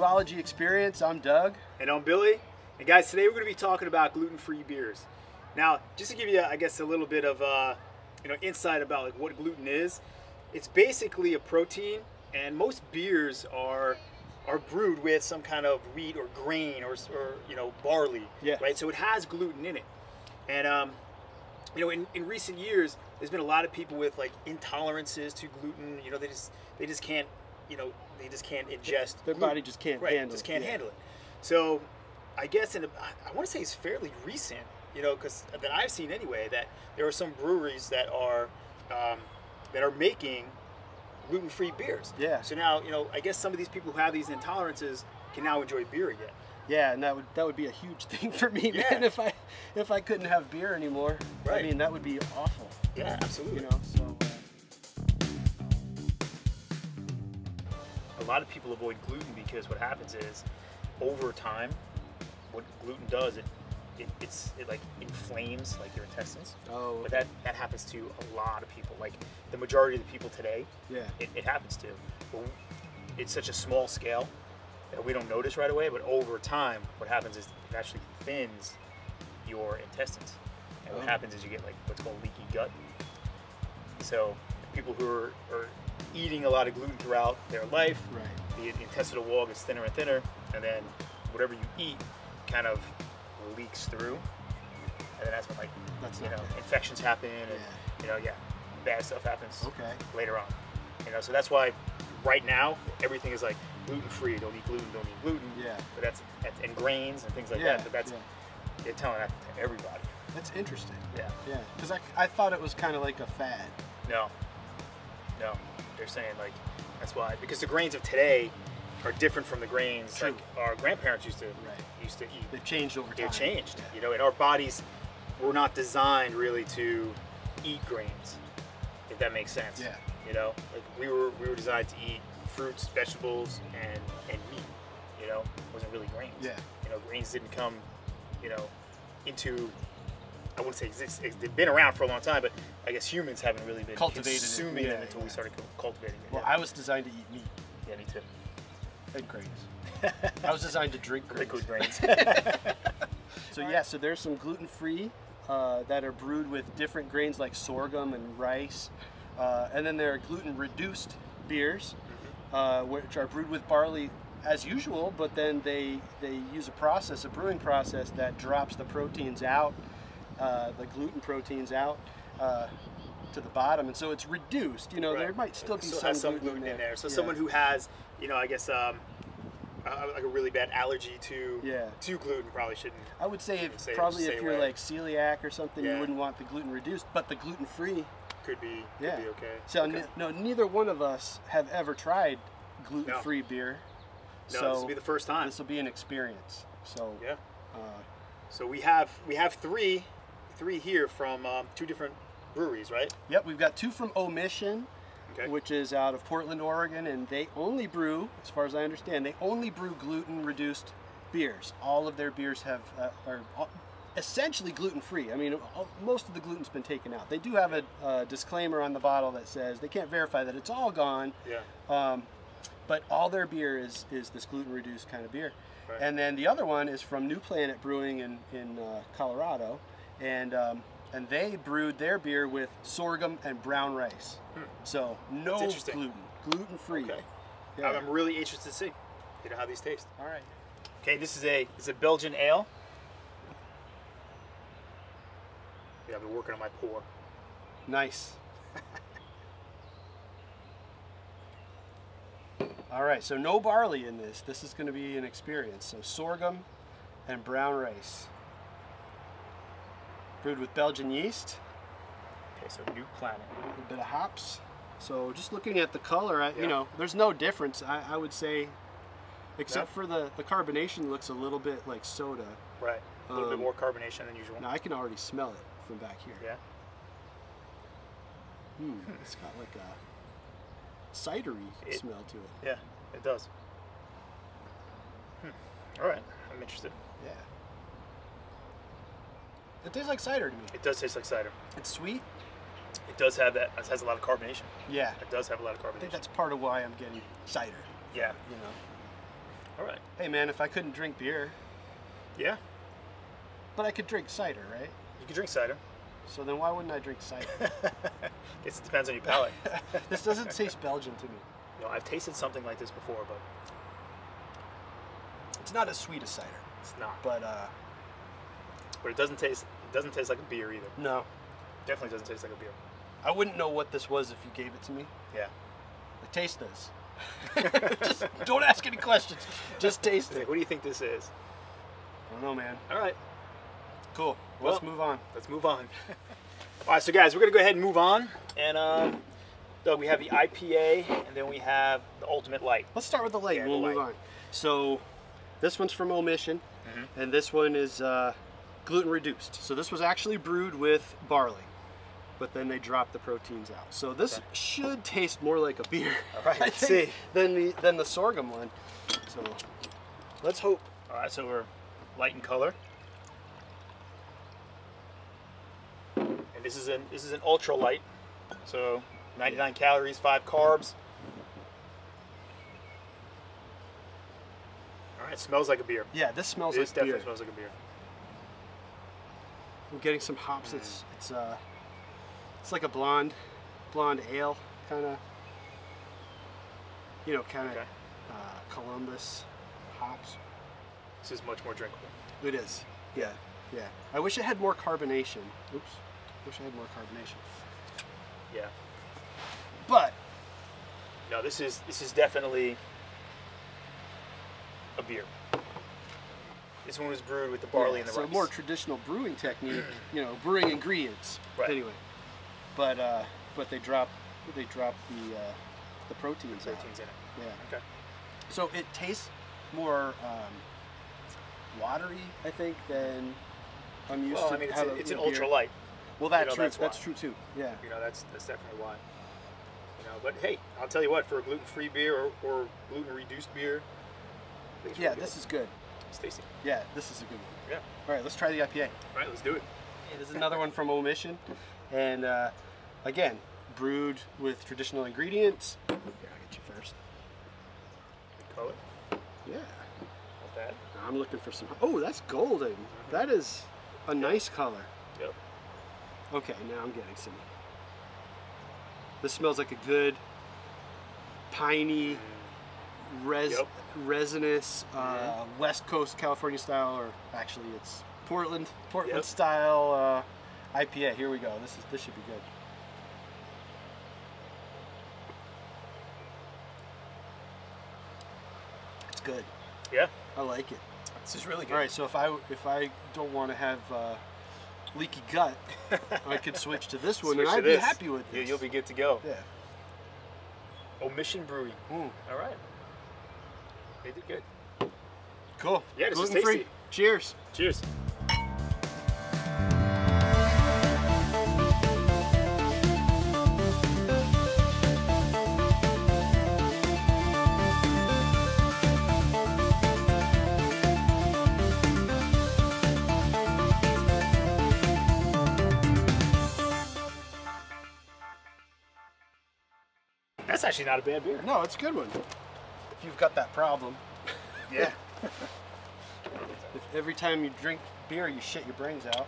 Brewology Experience. I'm Doug. And I'm Billy. And guys, today we're going to be talking about gluten-free beers. Now, just to give you, I guess, a little bit of uh, you know insight about like what gluten is, it's basically a protein, and most beers are are brewed with some kind of wheat or grain or, or you know barley, Yeah. right? So it has gluten in it, and um, you know, in, in recent years, there's been a lot of people with like intolerances to gluten. You know, they just they just can't, you know, they just can't ingest. Their body just can't right, handle just it, can't yeah. handle it. So, I guess in a, I want to say it's fairly recent. You know, because that I've seen anyway that there are some breweries that are um, that are making gluten-free beers. Yeah. So now, you know, I guess some of these people who have these intolerances can now enjoy beer again. Yeah, and that would that would be a huge thing for me, Yeah. man. If I if I couldn't have beer anymore, right. I mean that would be awful. Yeah, absolutely. You know, so lot of people avoid gluten because what happens is over time what gluten does it, it it's it like inflames like your intestines. Oh, but that that happens to a lot of people. Like the majority of the people today yeah, it, it happens to. But it's such a small scale that we don't notice right away but over time what happens is it actually thins your intestines. And what Oh. happens is you get like what's called leaky gut. So people who are, are eating a lot of gluten throughout their life right. the intestinal wall gets thinner and thinner, and then whatever you eat kind of leaks through, and then that's when like That's you know good. infections happen, and you know yeah, bad stuff happens Okay. later on. You know, so that's why right now everything is like gluten free. Don't eat gluten. Don't eat gluten. Yeah. But that's, that's and grains and things like Yeah, that. But that's yeah. they're telling that to everybody. That's interesting. Yeah. Yeah, because I, I thought it was kind of like a fad. No. No. They're saying like that's why because the grains of today are different from the grains True. like our grandparents used to Right. used to eat. They've changed over time. They've changed. Yeah. You know, and our bodies were not designed really to eat grains, if that makes sense. Yeah. You know, like we were we were designed to eat fruits, vegetables, and and meat. You know, it wasn't really grains. Yeah. You know, grains didn't come, you know, into. I wouldn't say exist. ex- They've been around for a long time, but I guess humans haven't really been Cultivated it. Yeah, them until we started cultivating it. Well, yeah. I was designed to eat meat yeah, me too. and grains. I was designed to drink grains. Liquid grains. So yeah, so there's some gluten-free uh, that are brewed with different grains like sorghum and rice, uh, and then there are gluten-reduced beers, uh, which are brewed with barley as usual, but then they they use a process, a brewing process that drops the proteins out, uh, the gluten proteins out. Uh, to the bottom, and so it's reduced. You know, there might still be Still some, some gluten, gluten in there. So Yeah. someone who has, you know, I guess um, uh, like a really bad allergy to Yeah. to gluten probably shouldn't. I would say if, Stay- probably if you're away. like celiac or something, you wouldn't want the gluten reduced, but the gluten free Could be. Could Yeah. Be okay. So okay. no, neither one of us have ever tried gluten-free beer. No, so this will be the first time. this will be an experience. So Yeah. uh, So we have we have three three here from um, two different breweries, right? yep, we've got two from Omission, Okay. which is out of Portland, Oregon, and they only brew, as far as I understand, they only brew gluten-reduced beers. All of their beers have uh, are essentially gluten-free. I mean, most of the gluten's been taken out. They do have a, uh disclaimer on the bottle that says they can't verify that it's all gone, Yeah. Um, but all their beer is is this gluten reduced kind of beer. Right. And then the other one is from New Planet Brewing in in uh, Colorado, and um, and they brewed their beer with sorghum and brown rice. So no gluten, gluten free. Okay. Yeah. I'm- really interested to see, you know, how these taste. all right. Okay, this is a is a Belgian ale. Yeah, I've been working on my pour. Nice. All right, so no barley in this. This is going to be an experience. So sorghum and brown rice. Brewed with Belgian yeast, Okay, so New Planet. a little bit of hops. So just looking at the color, I, Yeah. you know, there's no difference. I, I would say, except No? for the the carbonation looks a little bit like soda. Right. A little bit Um, more carbonation than usual. Now I can already smell it from back here. Yeah. Hmm, it's got like a cidery It- smell to it. Yeah, it does. Hmm. All right, I'm interested. Yeah. It tastes like cider to me. It does taste like cider. It's sweet. It does have that. It has a lot of carbonation. Yeah. It does have a lot of carbonation. I think that's part of why I'm getting cider. Yeah. You know. All right. Hey man, if I couldn't drink beer, Yeah. but I could drink cider, right? You could drink cider. So then why wouldn't I drink cider? Guess it depends on your palate. this doesn't taste Belgian to me. you know, I've tasted something like this before, but It's not as sweet as cider, it's not. but uh, But it doesn't taste. It doesn't taste like a beer either. no, Definitely doesn't taste like a beer. I wouldn't know what this was if you gave it to me. Yeah. Like, taste this. Just don't ask any questions. Just taste it. what do you think this is? I don't know, man. All right. Cool. Let's move on. Let's move on. All right, so guys, we're gonna go ahead and move on. And um, Doug, we have the IPA, and then we have the Ultimate Light. Let's start with the light. Yeah, we'll the move light. on. So, this one's from Omission, Mhm. and this one is uh, gluten reduced. So this was actually brewed with barley, but then they dropped the proteins out. So this Okay. should taste more like a beer. All right, I see. Than the than the sorghum one. So let's hope. All right, so we're light in color. And this is an this is an ultra light, so 99 calories, five carbs. All right, smells like a beer. Yeah, this smells This like definitely beer. smells like a beer. I'm getting some hops. It's it's uh it's like a blonde blonde ale kind of. You know, kind of Okay. uh, Columbus hops. This is much more drinkable. It is. Yeah, yeah. I wish it had more carbonation. Oops. Wish I had more carbonation. Yeah. But No, this is this is definitely a beer. This one was brewed with the barley yeah, and the so rice. more traditional brewing technique. You know, brewing ingredients. Right. Anyway, but uh, but they drop they drop the uh, the proteins, out. proteins in it. Yeah. Okay. So it tastes more um, watery, I think, than I'm used Well, to. I mean, it's, a, it's an ultra light. Well, that's you know, true. that's That's, true too. Yeah. You know, that's that's definitely why. You know, but hey, I'll tell you what, for a gluten-free beer or, or gluten-reduced beer, I think it's Yeah, this is good. It's tasty. Yeah, this is a good one. Yeah. All right, let's try the IPA. All right, let's do it. Yeah, This is another one from Omission, and uh, again, brewed with traditional ingredients. Here, I'll get you first. Good color. Yeah. Not bad. I'm looking for some. Oh, that's golden. That is a nice color. Yep. Okay, now I'm getting some. This smells like a good piney, res- Yep. resinous, uh, Mhm. West Coast California style, or actually it's Portland, Portland Yep. style uh, IPA. Here we go. This is this should be good. It's good. Yeah, I like it. this is really good. All right, so if I if I don't want to have uh, leaky gut, I could switch to this one, Switch and I'd be this. happy with this. Yeah, you'll be good to go. Yeah. Omission Brewing. Mm, All right. They did good. cool. Yeah, this is Gluten-free. tasty. Cheers. Cheers. That's actually not a bad beer. No, it's a good one. If you've got that problem, Yeah. if every time you drink beer you shit your brains out.